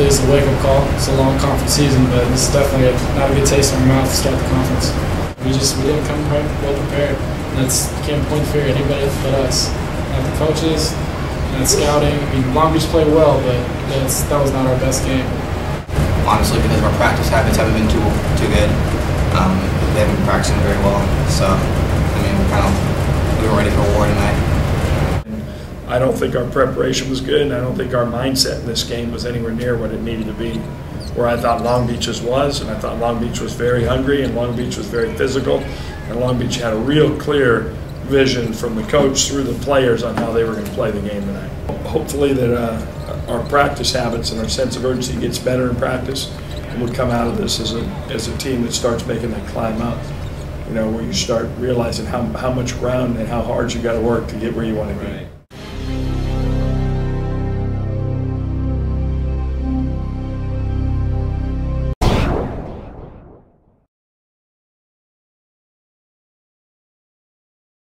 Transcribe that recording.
this is a wake up call. It's a long conference season, but is definitely not a good taste in our mouth to start the conference. We just we didn't come well prepared. That's can't point at anybody but us, not the coaches, not scouting. I mean, Long Beach played well, but that's, that was not our best game. honestly because our practice habits haven't been too too good. Um, they haven't been practicing very well, so I don't think our preparation was good, and I don't think our mindset in this game was anywhere near what it needed to be. Where I thought Long Beach's was, and I thought Long Beach was very hungry, and Long Beach was very physical, and Long Beach had a real clear vision from the coach through the players on how they were going to play the game tonight. Hopefully that uh, our practice habits and our sense of urgency gets better in practice, and we come out of this as a as a team that starts making that climb up. You know, where you start realizing how how much ground and how hard you got to work to get where you want to be.